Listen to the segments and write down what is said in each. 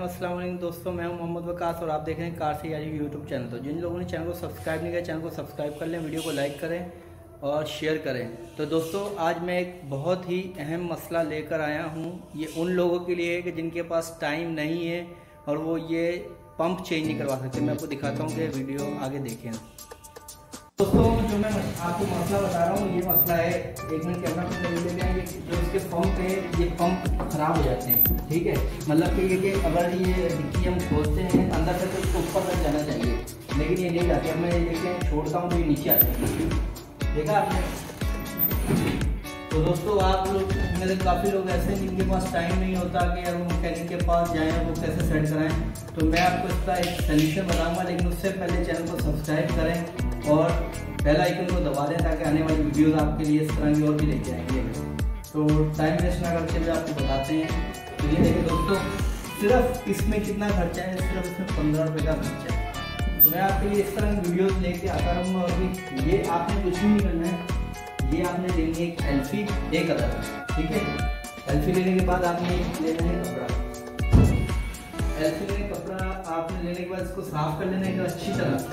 वालेकुम दोस्तों, मैं हूँ मोहम्मद वकास और आप देख रहे हैं कार से यारी यूट्यूब चैनल तो जिन लोगों ने चैनल को सब्सक्राइब नहीं किया चैनल को सब्सक्राइब कर लें वीडियो को लाइक करें और शेयर करें। तो दोस्तों, आज मैं एक बहुत ही अहम मसला लेकर आया हूँ। ये उन लोगों के लिए है कि जिनके पास टाइम नहीं है और वो ये पंप चेंज नहीं करवा सकते। मैं आपको दिखाता हूँ कि वीडियो आगे देखें। दोस्तों, जो मैं आपको मसला बता रहा हूँ, ये मसला है, एक मिनट कैमरा ले लेते हैं जो इसके पंप है, ये पंप खराब हो जाते हैं, ठीक है? मतलब कि ये कि अगर ये डिक्की हम खोलते हैं, अंदर से तो इसको ऊपर तक जाना चाहिए। लेकिन ये नहीं जाते, मैं ये देखिए छोड़ता हूँ तो ये नीचे आते हैं। देखा आपने? तो दोस्तों, आप लोग, मेरे काफ़ी लोग ऐसे हैं जिनके पास टाइम नहीं होता कि अगर मैकेनिक के पास जाएँ वो कैसे सेट कराएँ। तो मैं आपको इसका एक सोल्यूशन बताऊँगा, लेकिन उससे पहले चैनल को सब्सक्राइब करें। और बेल आइकन को दबा दें ताकि आने वाली वीडियोस आपके लिए इस तरह की और भी लेके आएँगे। तो टाइम वेस्ट ना करते हुए आपको बताते हैं। तो ये देखिए दोस्तों, सिर्फ़ इसमें कितना खर्चा है? सिर्फ़ इसमें पंद्रह रुपये का खर्चा है। तो मैं आपके लिए इस तरह की वीडियोस लेके आता रहूँगा और भी ये आपने कुछ भी नहीं करना है। ये आपने लेनी है एक एल्फी एक अदर। ठीक है? एल्फी लेने के बाद आपने लेना है कपड़ा। एल्फी लेने कपड़ा आपने लेने के बाद इसको साफ़ कर लेना है अच्छी तरह से।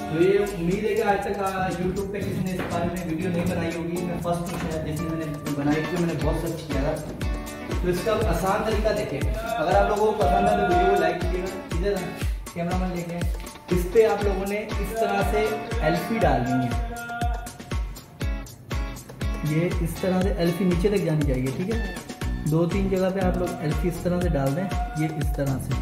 तो ये उम्मीद है कि आज तक यूट्यूब पे किसी ने इस बारे में वीडियो नहीं बनाई होगी। मैं फ़र्स्ट शायद, जिसने मैंने बनाई थी, मैंने बहुत सर्च किया था। तो इसका आसान तरीका देखें अगर आप लोगों को पसंद है तो वीडियो को लाइक कीजिएगा। इधर कैमरा मैन लेके इस पर आप लोगों ने इस तरह से एल्फी डालनी है। ये इस तरह से एल्फी नीचे तक जानी चाहिए, ठीक है? दो तीन जगह पे आप लोग एल्फी इस तरह से डाल दें, ये इस तरह से।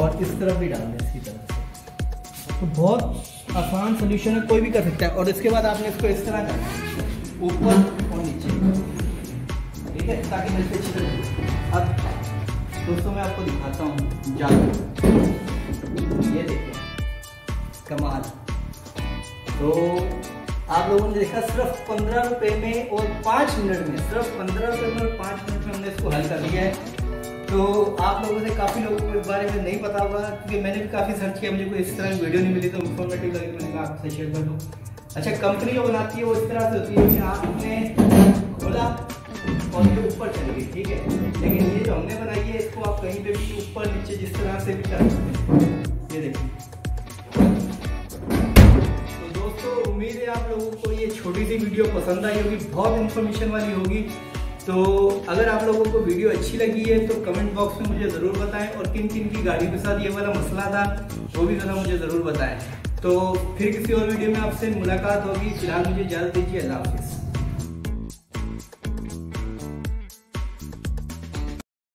और इस तरफ़ भी डाल दें, इसी तरह से। तो बहुत आसान सोल्यूशन है, कोई भी कर सकता है। और इसके बाद आपने इसको इस तरह करना ऊपर और नीचे। ठीक है? ताकि पे छिड़ अब दोस्तों, मैं आपको दिखाता हूँ जादू ये देखिए, कमाल। तो आप लोगों ने देखा, सिर्फ़ पंद्रह रुपए में और पाँच मिनट में, सिर्फ़ पंद्रह रुपए में और पाँच मिनट में हमने इसको हल कर लिया है। तो आप लोगों से काफ़ी लोगों को इस बारे में नहीं पता होगा, क्योंकि मैंने भी काफ़ी सर्च किया, मुझे कोई इस तरह की वीडियो नहीं मिली तो इन्फॉर्मेटिव लगी, मैंने कहा आपसे शेयर कर दूँ। अच्छा कंपनी जो बनाती है, वो इस तरह से होती है कि आपने खोला और ये ऊपर चली गई, ठीक है? लेकिन ये जो हमने बनाई है, इसको आप कहीं पे भी ऊपर, नीचे जिस तरह से भी कर सकते हैं। ये देखिए। है आप लोगों को ये छोटी सी वीडियो पसंद आई होगी, बहुत इन्फॉर्मेशन वाली होगी। तो अगर आप लोगों को वीडियो अच्छी लगी है तो कमेंट बॉक्स में मुझे ज़रूर बताएँ और किन किन की गाड़ी के साथ ये वाला मसला था वो भी ज़रा मुझे ज़रूर बताएँ। तो फिर किसी और वीडियो में आपसे मुलाकात होगी। फ़िलहाल मुझे इजाज़त दीजिए, अल्लाह हाफिज़।